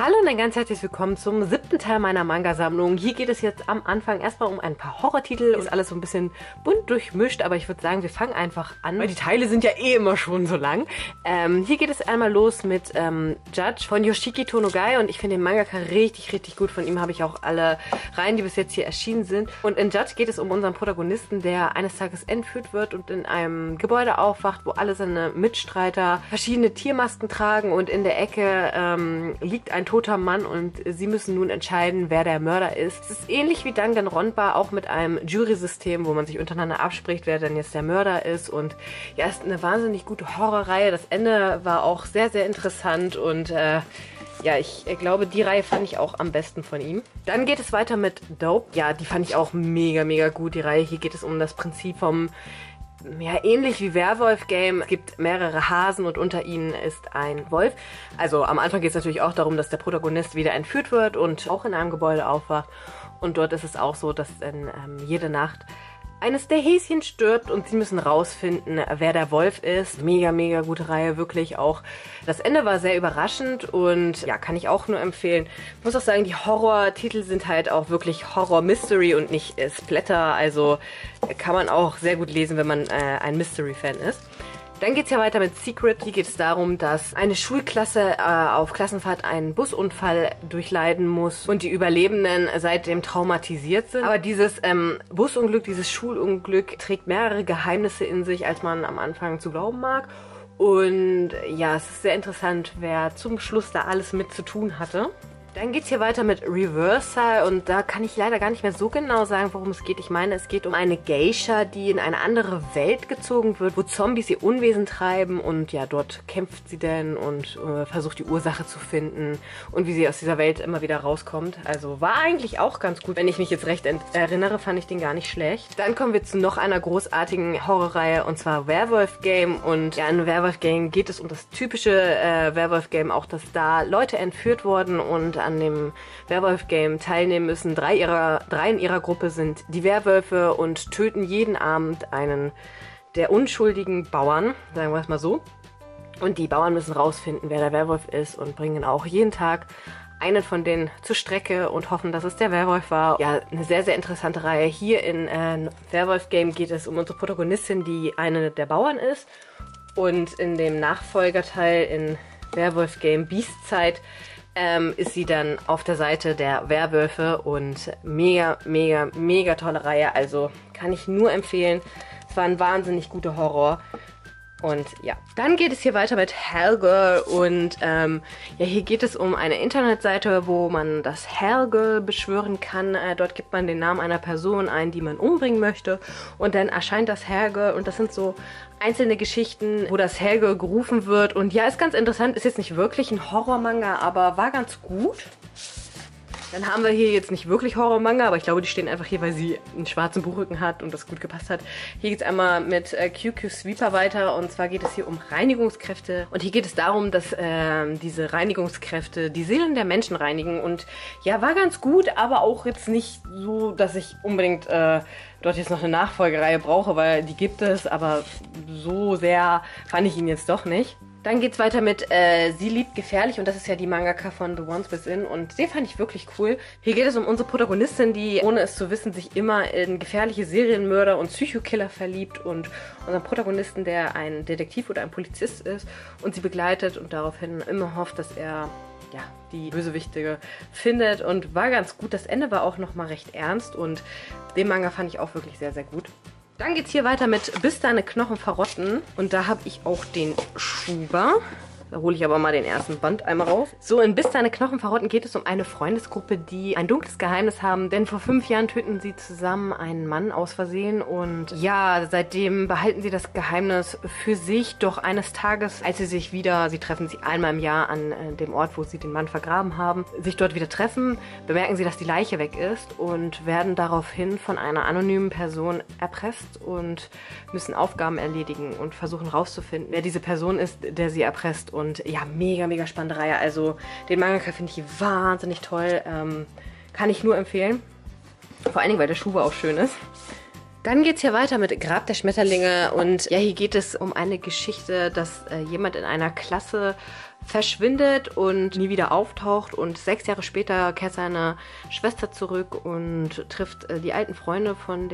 Hallo und ein ganz herzliches Willkommen zum siebten Teil meiner Manga-Sammlung. Hier geht es jetzt am Anfang erstmal um ein paar Horrortitel. Ist alles so ein bisschen bunt durchmischt, aber ich würde sagen, wir fangen einfach an, weil die Teile sind ja eh immer schon so lang. Ähm, hier geht es einmal los mit ähm, Judge von Yoshiki Tonogai und ich finde den Mangaka richtig, richtig gut. Von ihm habe ich auch alle Reihen, die bis jetzt hier erschienen sind. Und in Judge geht es um unseren Protagonisten, der eines Tages entführt wird und in einem Gebäude aufwacht, wo alle seine Mitstreiter verschiedene Tiermasken tragen und in der Ecke ähm, liegt ein toter Mann und sie müssen nun entscheiden, wer der Mörder ist. Es ist ähnlich wie Danganronpa, auch mit einem Jury-System, wo man sich untereinander abspricht, wer denn jetzt der Mörder ist. Und ja, ist eine wahnsinnig gute Horrorreihe. Das Ende war auch sehr, sehr interessant und äh, ja, ich glaube, die Reihe fand ich auch am besten von ihm. Dann geht es weiter mit Dope. Ja, die fand ich auch mega, mega gut, die Reihe. Hier geht es um das Prinzip vom ja, ähnlich wie Werwolf-Game. Es gibt mehrere Hasen und unter ihnen ist ein Wolf. Also am Anfang geht es natürlich auch darum, dass der Protagonist wieder entführt wird und auch in einem Gebäude aufwacht. Und dort ist es auch so, dass in, ähm, jede Nacht eines der Häschen stirbt und sie müssen rausfinden, wer der Wolf ist. Mega, mega gute Reihe, wirklich auch. Das Ende war sehr überraschend und ja, kann ich auch nur empfehlen. Ich muss auch sagen, die Horror-Titel sind halt auch wirklich Horror-Mystery und nicht äh, Splatter. Also kann man auch sehr gut lesen, wenn man äh, ein Mystery-Fan ist. Dann geht es ja weiter mit Secret. Hier geht es darum, dass eine Schulklasse äh, auf Klassenfahrt einen Busunfall durchleiden muss und die Überlebenden seitdem traumatisiert sind. Aber dieses ähm, Busunglück, dieses Schulunglück trägt mehrere Geheimnisse in sich, als man am Anfang zu glauben mag. Und ja, es ist sehr interessant, wer zum Schluss da alles mit zu tun hatte. Dann geht es hier weiter mit Reversal und da kann ich leider gar nicht mehr so genau sagen, worum es geht. Ich meine, es geht um eine Geisha, die in eine andere Welt gezogen wird, wo Zombies ihr Unwesen treiben und ja, dort kämpft sie denn und äh, versucht die Ursache zu finden und wie sie aus dieser Welt immer wieder rauskommt. Also war eigentlich auch ganz gut. Wenn ich mich jetzt recht erinnere, fand ich den gar nicht schlecht. Dann kommen wir zu noch einer großartigen Horrorreihe und zwar Werewolf Game und ja, in Werewolf Game geht es um das typische äh, Werewolf Game, auch dass da Leute entführt wurden und an dem Werwolf-Game teilnehmen müssen. Drei, ihrer, drei in ihrer Gruppe sind die Werwölfe und töten jeden Abend einen der unschuldigen Bauern, sagen wir es mal so. Und die Bauern müssen rausfinden, wer der Werwolf ist und bringen auch jeden Tag einen von denen zur Strecke und hoffen, dass es der Werwolf war. Ja, eine sehr, sehr interessante Reihe. Hier in äh, Werwolf Game geht es um unsere Protagonistin, die eine der Bauern ist. Und in dem Nachfolgerteil in Werwolf Game Beastzeit ähm, ist sie dann auf der Seite der Werwölfe und mega, mega, mega tolle Reihe. Also kann ich nur empfehlen. Es war ein wahnsinnig guter Horror. Und ja, dann geht es hier weiter mit Hellgirl und ähm, ja, hier geht es um eine Internetseite, wo man das Hellgirl beschwören kann. Äh, dort gibt man den Namen einer Person ein, die man umbringen möchte und dann erscheint das Hellgirl und das sind so einzelne Geschichten, wo das Hellgirl gerufen wird und ja, ist ganz interessant, ist jetzt nicht wirklich ein Horrormanga, aber war ganz gut. Dann haben wir hier jetzt nicht wirklich Horror-Manga, aber ich glaube, die stehen einfach hier, weil sie einen schwarzen Buchrücken hat und das gut gepasst hat. Hier geht es einmal mit äh, QQ Sweeper weiter und zwar geht es hier um Reinigungskräfte. Und hier geht es darum, dass äh, diese Reinigungskräfte die Seelen der Menschen reinigen. Und ja, war ganz gut, aber auch jetzt nicht so, dass ich unbedingt äh, dort jetzt noch eine Nachfolgereihe brauche, weil die gibt es, aber so sehr fand ich ihn jetzt doch nicht. Dann geht's weiter mit äh, Sie liebt gefährlich und das ist ja die Mangaka von The Ones Within und den fand ich wirklich cool. Hier geht es um unsere Protagonistin, die ohne es zu wissen sich immer in gefährliche Serienmörder und Psychokiller verliebt und unseren Protagonisten, der ein Detektiv oder ein Polizist ist und sie begleitet und daraufhin immer hofft, dass er ja, die Bösewichtige findet und war ganz gut. Das Ende war auch nochmal recht ernst und den Manga fand ich auch wirklich sehr, sehr gut. Dann geht's hier weiter mit Bis deine Knochen verrotten. Und da habe ich auch den Schuber. Da hole ich aber mal den ersten Band einmal raus. So, in Bis deine Knochen verrotten geht es um eine Freundesgruppe, die ein dunkles Geheimnis haben. Denn vor fünf Jahren töten sie zusammen einen Mann aus Versehen. Und ja, seitdem behalten sie das Geheimnis für sich. Doch eines Tages, als sie sich wieder, sie treffen sich einmal im Jahr an äh, dem Ort, wo sie den Mann vergraben haben, sich dort wieder treffen, bemerken sie, dass die Leiche weg ist und werden daraufhin von einer anonymen Person erpresst und müssen Aufgaben erledigen und versuchen rauszufinden, wer diese Person ist, der sie erpresst und ja, mega, mega spannende Reihe. Also den Mangaka finde ich wahnsinnig toll. Ähm, kann ich nur empfehlen. Vor allen Dingen, weil der Schuh auch schön ist. Dann geht es hier weiter mit Grab der Schmetterlinge und ja, hier geht es um eine Geschichte, dass äh, jemand in einer Klasse verschwindet und nie wieder auftaucht. Und sechs Jahre später kehrt seine Schwester zurück und trifft äh, die alten Freunde von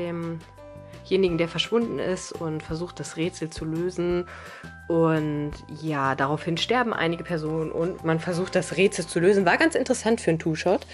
demjenigen, der verschwunden ist und versucht das Rätsel zu lösen. Und ja, daraufhin sterben einige Personen und man versucht das Rätsel zu lösen. War ganz interessant für einen Two-Shot.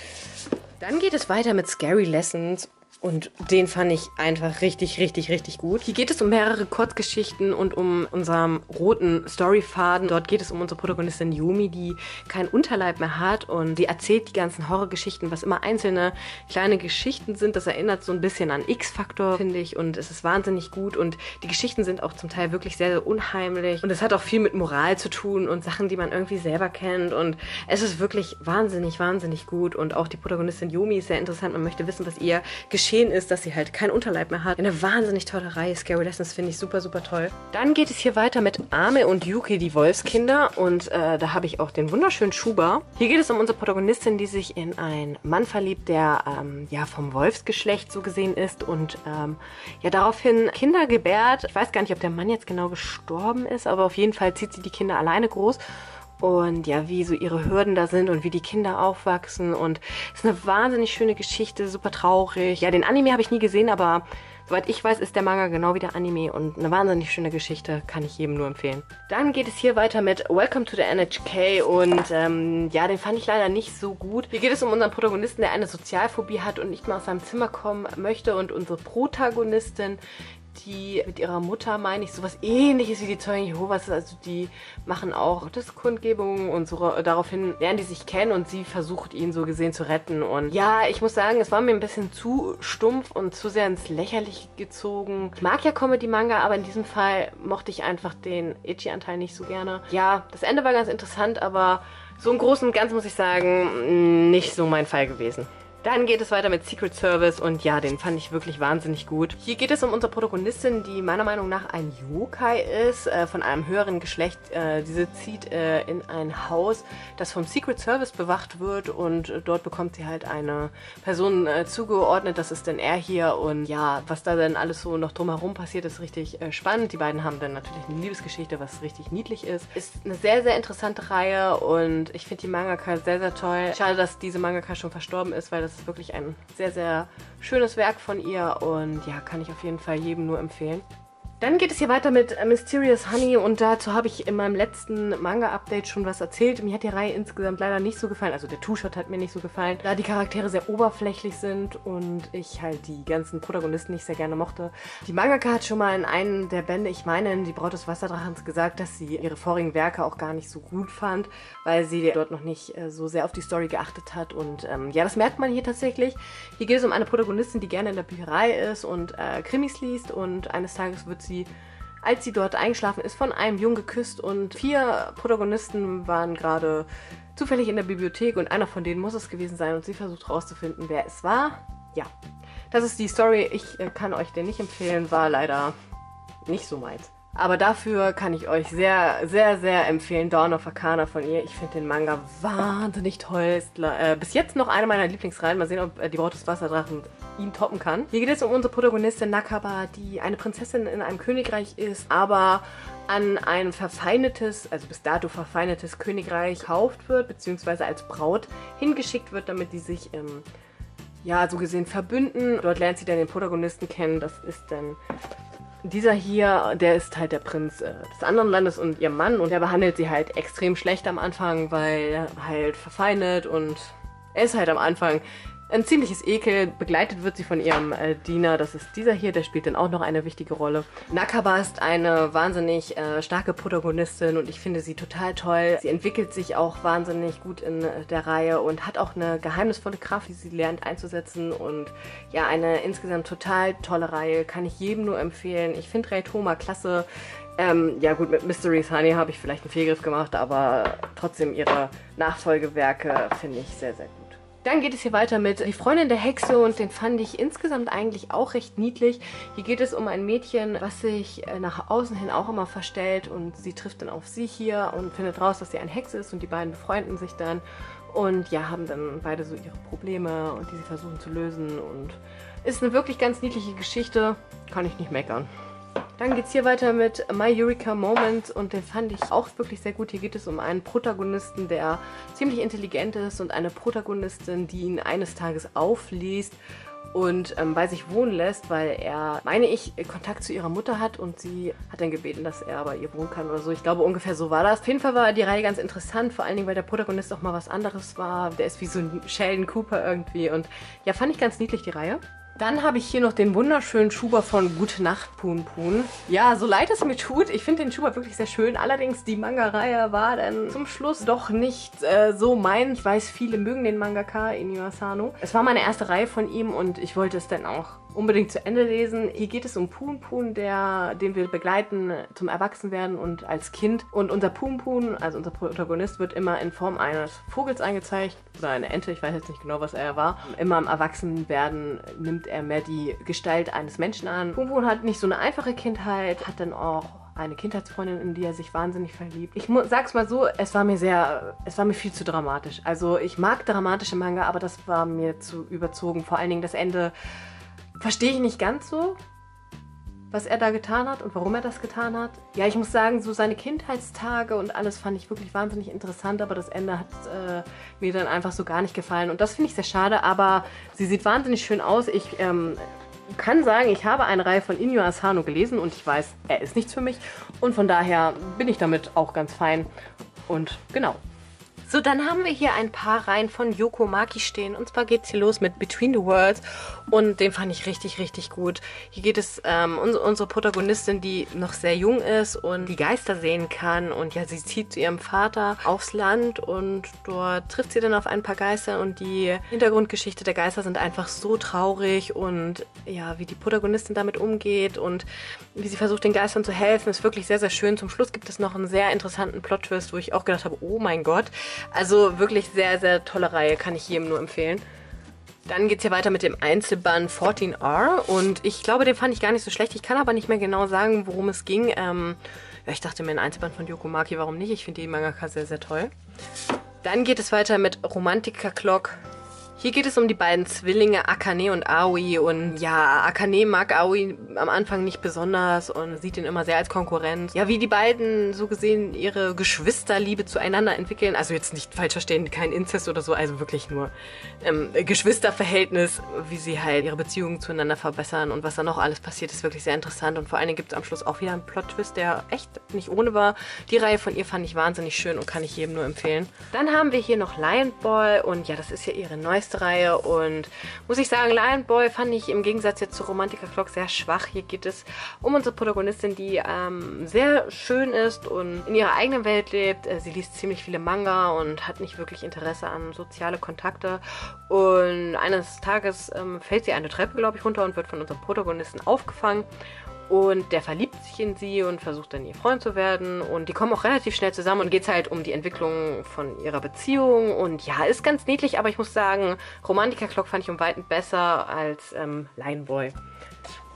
Dann geht es weiter mit Scary Lessons und den fand ich einfach richtig, richtig, richtig gut. Hier geht es um mehrere Kurzgeschichten und um unseren roten Storyfaden. Dort geht es um unsere Protagonistin Yumi, die keinen Unterleib mehr hat und die erzählt die ganzen Horrorgeschichten, was immer einzelne kleine Geschichten sind. Das erinnert so ein bisschen an X-Faktor, finde ich. Und es ist wahnsinnig gut und die Geschichten sind auch zum Teil wirklich sehr, sehr unheimlich. Und es hat auch viel mit Moral zu tun und Sachen, die man irgendwie selber kennt. Und es ist wirklich wahnsinnig, wahnsinnig gut. Und auch die Protagonistin Yumi ist sehr interessant. Man möchte wissen, was ihr geschieht geschehen ist, dass sie halt keinen Unterleib mehr hat. Eine wahnsinnig tolle Reihe. Scary Lessons finde ich super, super toll. Dann geht es hier weiter mit Ame und Yuki, die Wolfskinder. Und äh, da habe ich auch den wunderschönen Schuba. Hier geht es um unsere Protagonistin, die sich in einen Mann verliebt, der ähm, ja vom Wolfsgeschlecht so gesehen ist und ähm, ja daraufhin Kinder gebärt. Ich weiß gar nicht, ob der Mann jetzt genau gestorben ist, aber auf jeden Fall zieht sie die Kinder alleine groß und ja, wie so ihre Hürden da sind und wie die Kinder aufwachsen. Und es ist eine wahnsinnig schöne Geschichte, super traurig. Ja, den Anime habe ich nie gesehen, aber soweit ich weiß, ist der Manga genau wie der Anime und eine wahnsinnig schöne Geschichte, kann ich jedem nur empfehlen. Dann geht es hier weiter mit Welcome to the NHK und ähm, ja, den fand ich leider nicht so gut. Hier geht es um unseren Protagonisten, der eine Sozialphobie hat und nicht mal aus seinem Zimmer kommen möchte und unsere Protagonistin, die mit ihrer Mutter, meine ich, sowas ähnliches wie die Zeugen Jehovas. Also die machen auch Gotteskundgebungen und so daraufhin lernen die sich kennen und sie versucht ihn so gesehen zu retten. Und ja, ich muss sagen, es war mir ein bisschen zu stumpf und zu sehr ins Lächerliche gezogen. Ich mag ja Comedy-Manga, aber in diesem Fall mochte ich einfach den Itchy-Anteil nicht so gerne. Ja, das Ende war ganz interessant, aber so im Großen und Ganzen muss ich sagen, nicht so mein Fall gewesen. Dann geht es weiter mit Secret Service und ja, den fand ich wirklich wahnsinnig gut. Hier geht es um unsere Protagonistin, die meiner Meinung nach ein Yokai ist, äh, von einem höheren Geschlecht. Äh, diese zieht äh, in ein Haus, das vom Secret Service bewacht wird und dort bekommt sie halt eine Person äh, zugeordnet. Das ist dann er hier und ja, was da dann alles so noch drumherum passiert, ist richtig äh, spannend. Die beiden haben dann natürlich eine Liebesgeschichte, was richtig niedlich ist. Ist eine sehr, sehr interessante Reihe und ich finde die Mangaka sehr, sehr toll. Schade, dass diese Mangaka schon verstorben ist, weil das ist wirklich ein sehr, sehr schönes Werk von ihr und ja, kann ich auf jeden Fall jedem nur empfehlen. Dann geht es hier weiter mit äh, Mysterious Honey und dazu habe ich in meinem letzten Manga-Update schon was erzählt. Mir hat die Reihe insgesamt leider nicht so gefallen, also der Two-Shot hat mir nicht so gefallen, da die Charaktere sehr oberflächlich sind und ich halt die ganzen Protagonisten nicht sehr gerne mochte. Die Mangaka hat schon mal in einem der Bände, ich meine in Die Braut des Wasserdrachens, gesagt, dass sie ihre vorigen Werke auch gar nicht so gut fand, weil sie dort noch nicht äh, so sehr auf die Story geachtet hat und ähm, ja, das merkt man hier tatsächlich. Hier geht es um eine Protagonistin, die gerne in der Bücherei ist und äh, Krimis liest und eines Tages wird sie sie, als sie dort eingeschlafen ist, von einem Jungen geküsst und vier Protagonisten waren gerade zufällig in der Bibliothek und einer von denen muss es gewesen sein und sie versucht herauszufinden, wer es war. Ja, das ist die Story. Ich äh, kann euch den nicht empfehlen, war leider nicht so meins. Aber dafür kann ich euch sehr, sehr, sehr empfehlen. Dawn of Arcana von ihr. Ich finde den Manga wahnsinnig toll. Ist äh, bis jetzt noch eine meiner Lieblingsreihen. Mal sehen, ob äh, die Braut des Wasserdrachen ihn toppen kann. Hier geht es um unsere Protagonistin Nakaba, die eine Prinzessin in einem Königreich ist, aber an ein verfeindetes, also bis dato verfeindetes Königreich gekauft wird, beziehungsweise als Braut hingeschickt wird, damit die sich ähm, ja, so gesehen verbünden. Dort lernt sie dann den Protagonisten kennen. Das ist dann dieser hier, der ist halt der Prinz äh, des anderen Landes und ihr Mann und der behandelt sie halt extrem schlecht am Anfang, weil er halt verfeindet und er ist halt am Anfang ein ziemliches Ekel. Begleitet wird sie von ihrem äh, Diener, das ist dieser hier, der spielt dann auch noch eine wichtige Rolle. Nakaba ist eine wahnsinnig äh, starke Protagonistin und ich finde sie total toll. Sie entwickelt sich auch wahnsinnig gut in äh, der Reihe und hat auch eine geheimnisvolle Kraft, die sie lernt einzusetzen und ja, eine insgesamt total tolle Reihe, kann ich jedem nur empfehlen. Ich finde Ray Thoma klasse. Ähm, ja gut, mit Mysteries Honey habe ich vielleicht einen Fehlgriff gemacht, aber trotzdem ihre Nachfolgewerke finde ich sehr, sehr gut. Dann geht es hier weiter mit Die Freundin der Hexe und den fand ich insgesamt eigentlich auch recht niedlich. Hier geht es um ein Mädchen, was sich äh, nach außen hin auch immer verstellt und sie trifft dann auf sie hier und findet raus, dass sie eine Hexe ist und die beiden befreunden sich dann und ja, haben dann beide so ihre Probleme und die sie versuchen zu lösen und ist eine wirklich ganz niedliche Geschichte, kann ich nicht meckern. Dann geht es hier weiter mit My Eureka Moment und den fand ich auch wirklich sehr gut. Hier geht es um einen Protagonisten, der ziemlich intelligent ist und eine Protagonistin, die ihn eines Tages aufliest und ähm, bei sich wohnen lässt, weil er, meine ich, Kontakt zu ihrer Mutter hat und sie hat dann gebeten, dass er bei ihr wohnen kann oder so. Ich glaube, ungefähr so war das. Auf jeden Fall war die Reihe ganz interessant, vor allen Dingen, weil der Protagonist auch mal was anderes war. Der ist wie so ein Sheldon Cooper irgendwie und ja, fand ich ganz niedlich, die Reihe. Dann habe ich hier noch den wunderschönen Schuber von Gute Nacht Pun Pun. Ja, so leid es mir tut, ich finde den Schuber wirklich sehr schön. Allerdings die Manga-Reihe war dann zum Schluss doch nicht äh, so mein. Ich weiß, viele mögen den Mangaka Inyo Asano. Es war meine erste Reihe von ihm und ich wollte es dann auch unbedingt zu Ende lesen. Hier geht es um Pun Pun, der, den wir begleiten zum Erwachsenwerden und als Kind. Und unser Pun Pun, also unser Protagonist, wird immer in Form eines Vogels eingezeigt oder eine Ente, ich weiß jetzt nicht genau, was er war. Immer im Erwachsenwerden nimmt er mehr die Gestalt eines Menschen an. Pun Pun hat nicht so eine einfache Kindheit, hat dann auch eine Kindheitsfreundin, in die er sich wahnsinnig verliebt. Ich sag's mal so, es war mir sehr, es war mir viel zu dramatisch. Also ich mag dramatische Manga, aber das war mir zu überzogen. Vor allen Dingen das Ende verstehe ich nicht ganz so, was er da getan hat und warum er das getan hat. Ja, ich muss sagen, so seine Kindheitstage und alles fand ich wirklich wahnsinnig interessant, aber das Ende hat äh, mir dann einfach so gar nicht gefallen. Und das finde ich sehr schade, aber sie sieht wahnsinnig schön aus. Ich ähm, kann sagen, ich habe eine Reihe von Inyo Asano gelesen und ich weiß, er ist nichts für mich. Und von daher bin ich damit auch ganz fein. Und genau, so, dann haben wir hier ein paar Reihen von Yoko Maki stehen. Und zwar geht es hier los mit Between the Worlds. Und den fand ich richtig, richtig gut. Hier geht es ähm, um unsere Protagonistin, die noch sehr jung ist und die Geister sehen kann. Und ja, sie zieht zu ihrem Vater aufs Land und dort trifft sie dann auf ein paar Geister. Und die Hintergrundgeschichte der Geister sind einfach so traurig. Und ja, wie die Protagonistin damit umgeht und wie sie versucht, den Geistern zu helfen, ist wirklich sehr, sehr schön. Zum Schluss gibt es noch einen sehr interessanten Plot-Twist, wo ich auch gedacht habe, oh mein Gott. Also wirklich sehr, sehr tolle Reihe, kann ich jedem nur empfehlen. Dann geht es hier weiter mit dem Einzelband 14R und ich glaube, den fand ich gar nicht so schlecht. Ich kann aber nicht mehr genau sagen, worum es ging. Ähm, ja, ich dachte mir, ein Einzelband von Yokomaki, warum nicht? Ich finde die Mangaka sehr, sehr toll. Dann geht es weiter mit Romantica Clock hier geht es um die beiden Zwillinge Akane und Aoi und ja, Akane mag Aoi am Anfang nicht besonders und sieht ihn immer sehr als Konkurrent. Ja, wie die beiden so gesehen ihre Geschwisterliebe zueinander entwickeln, also jetzt nicht falsch verstehen, kein Inzest oder so, also wirklich nur ähm, Geschwisterverhältnis, wie sie halt ihre Beziehungen zueinander verbessern und was da noch alles passiert, ist wirklich sehr interessant und vor allen Dingen gibt es am Schluss auch wieder einen Plot-Twist, der echt nicht ohne war. Die Reihe von ihr fand ich wahnsinnig schön und kann ich jedem nur empfehlen. Dann haben wir hier noch Lion Ball und ja, das ist ja ihre neueste Reihe und muss ich sagen, Lion Boy fand ich im Gegensatz jetzt zu Romantica Clock sehr schwach. Hier geht es um unsere Protagonistin, die ähm, sehr schön ist und in ihrer eigenen Welt lebt. Äh, sie liest ziemlich viele Manga und hat nicht wirklich Interesse an soziale Kontakte und eines Tages ähm, fällt sie eine Treppe, glaube ich, runter und wird von unserem Protagonisten aufgefangen und der verliebt sich in sie und versucht dann ihr Freund zu werden. Und die kommen auch relativ schnell zusammen und geht es halt um die Entwicklung von ihrer Beziehung. Und ja, ist ganz niedlich, aber ich muss sagen, Romantica Clock fand ich um Weiten besser als ähm, Line Boy.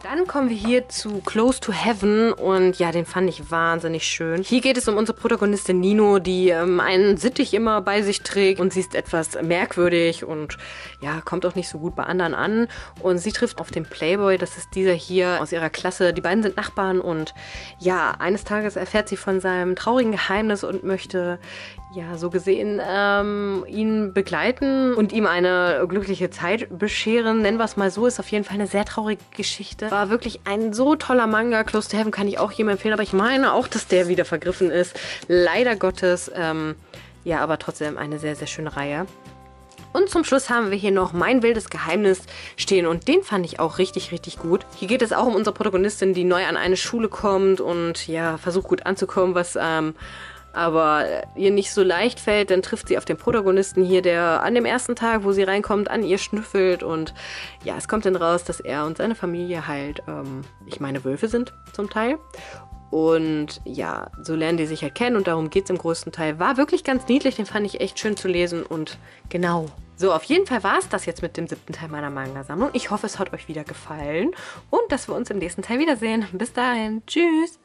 Dann kommen wir hier zu Close to Heaven und ja, den fand ich wahnsinnig schön. Hier geht es um unsere Protagonistin Nino, die ähm, einen Sittich immer bei sich trägt und sie ist etwas merkwürdig und ja, kommt auch nicht so gut bei anderen an. Und sie trifft auf den Playboy, das ist dieser hier aus ihrer Klasse. Die beiden sind Nachbarn und ja, eines Tages erfährt sie von seinem traurigen Geheimnis und möchte ja, so gesehen ähm, ihn begleiten und ihm eine glückliche Zeit bescheren. Nennen wir es mal so, ist auf jeden Fall eine sehr traurige Geschichte. War wirklich ein so toller Manga. Close to Heaven kann ich auch jedem empfehlen, aber ich meine auch, dass der wieder vergriffen ist. Leider Gottes. Ähm, ja, aber trotzdem eine sehr, sehr schöne Reihe. Und zum Schluss haben wir hier noch Mein wildes Geheimnis stehen und den fand ich auch richtig, richtig gut. Hier geht es auch um unsere Protagonistin, die neu an eine Schule kommt und ja, versucht gut anzukommen, was ähm, aber ihr nicht so leicht fällt, dann trifft sie auf den Protagonisten hier, der an dem ersten Tag, wo sie reinkommt, an ihr schnüffelt und ja, es kommt dann raus, dass er und seine Familie halt, ähm, ich meine, Wölfe sind zum Teil. Und ja, so lernen die sich halt kennen und darum geht es im größten Teil. War wirklich ganz niedlich, den fand ich echt schön zu lesen und genau. So, auf jeden Fall war es das jetzt mit dem siebten Teil meiner Manga-Sammlung. Ich hoffe, es hat euch wieder gefallen und dass wir uns im nächsten Teil wiedersehen. Bis dahin, tschüss!